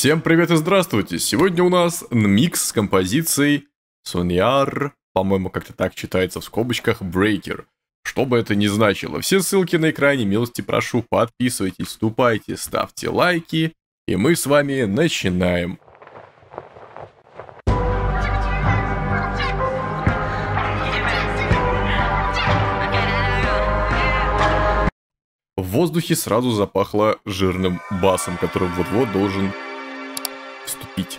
Всем привет и здравствуйте! Сегодня у нас микс с композицией Соньяр, по-моему, как-то так читается в скобочках, Breaker. Что бы это ни значило, все ссылки на экране, милости прошу, подписывайтесь, вступайте, ставьте лайки, и мы с вами начинаем. В воздухе сразу запахло жирным басом, который вот-вот должен вступить.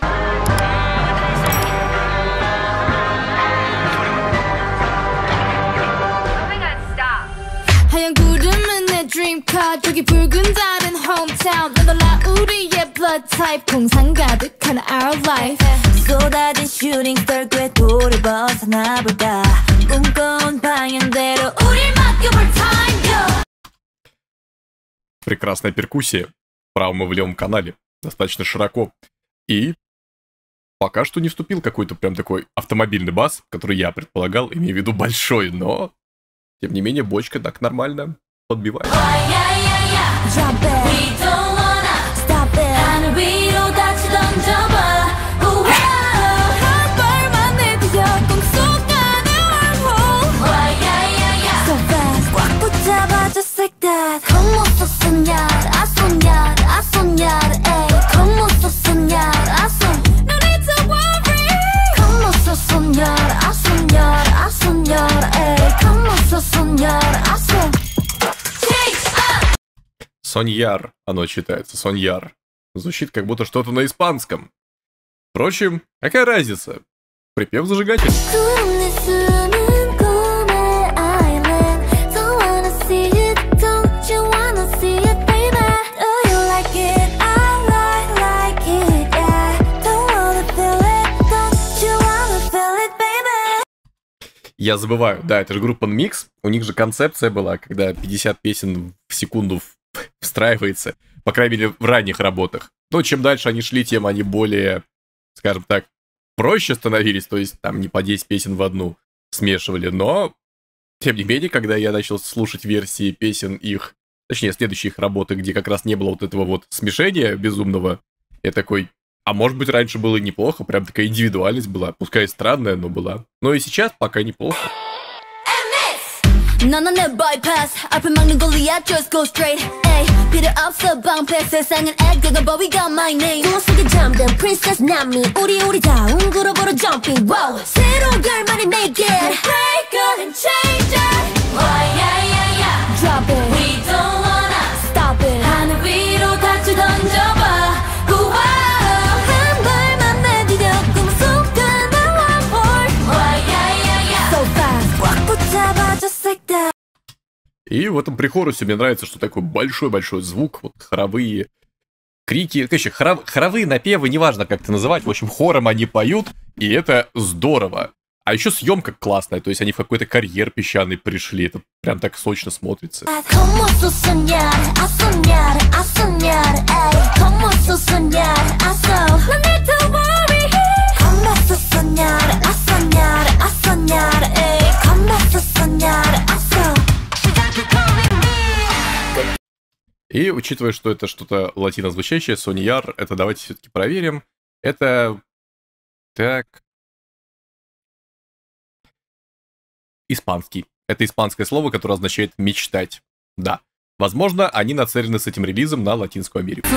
하얀 구름은 내 dreamcar 저기 붉은 달은 hometown 너덜라 우리의 blood type 공상 가득한 our life 쏟아진 슈팅 스tar 꽤 돌을 벗어나 볼까 꿈꿔온 방향대로 우릴 맡겨볼 time yo Прекрасная перкуссия в правом и в левом канале, достаточно широко. И пока что не вступил какой-то прям такой автомобильный бас, который я предполагал, имею в виду большой, но тем не менее бочка так нормально подбивает. Соньяр, оно читается, Соньяр. Звучит как будто что-то на испанском. Впрочем, какая разница? Припев зажигательный. Я забываю, да, это же группа Mix, у них же концепция была, когда 50 песен в секунду в встраивается, по крайней мере, в ранних работах. Но чем дальше они шли, тем они более, скажем так, проще становились, то есть там не по 10 песен в одну смешивали, но, тем не менее, когда я начал слушать версии песен их, точнее, следующей их работы, где как раз не было вот этого вот смешения безумного, я такой, а может быть, раньше было неплохо, прям такая индивидуальность была, пускай странная, но была. Но и сейчас пока неплохо. 너는 내 bypass 앞을 막는 골리앗 just go straight 에이 필요 없어 방패 세상은 액되고 but we got my name 꿈 속에 잠든 princess 남미 우리 우리다운 그룹으로 jumping wow 새로운 결말이 make it Break it И в этом прихорусе мне нравится, что такой большой-большой звук, вот хоровые крики, короче, хоров- хоровые напевы, неважно как это называть, в общем, хором они поют, и это здорово. А еще съемка классная, то есть они в какой-то карьер песчаный пришли, это прям так сочно смотрится. И учитывая, что это что-то латинозвучащее, Соньяр, это давайте все-таки проверим. Это... Так... Испанский. Это испанское слово, которое означает «мечтать». Да. Возможно, они нацелены с этим релизом на Латинскую Америку. 또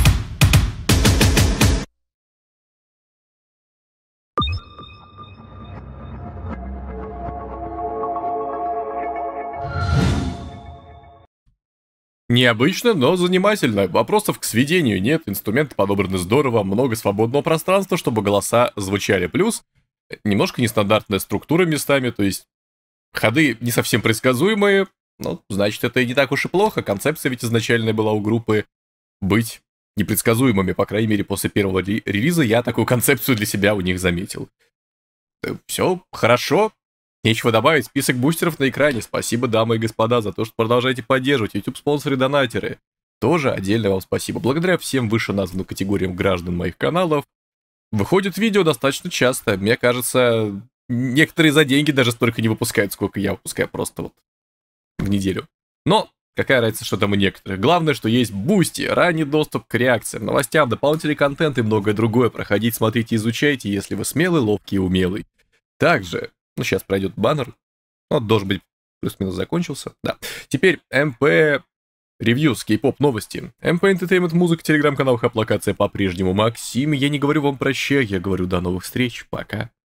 Необычно, но занимательно. Вопросов к сведению нет, инструменты подобраны здорово, много свободного пространства, чтобы голоса звучали. Плюс немножко нестандартная структура местами, то есть ходы не совсем предсказуемые, ну, значит, это и не так уж и плохо. Концепция ведь изначальная была у группы быть непредсказуемыми, по крайней мере, после первого ре- релиза я такую концепцию для себя у них заметил. Все хорошо, Нечего добавить, список бустеров на экране. Спасибо, дамы и господа, за то, что продолжаете поддерживать. YouTube-спонсоры-донатеры. Тоже отдельно вам спасибо. Благодаря всем вышеназванным категориям граждан моих каналов выходит видео достаточно часто. Мне кажется, некоторые за деньги даже столько не выпускают, сколько я выпускаю просто вот в неделю. Но какая разница, что там у некоторых. Главное, что есть бусти, ранний доступ к реакциям, новостям, дополнительный контент и многое другое. Проходите, смотрите, изучайте, если вы смелый, ловкий и умелый. Также ну, сейчас пройдет баннер. Ну, должен быть плюс-минус закончился. Да. Теперь MP Reviews, кей-поп новости. MP Entertainment, музыка, телеграм-канал, хаплокация по-прежнему. Максим, я не говорю вам прощай, я говорю до новых встреч, пока.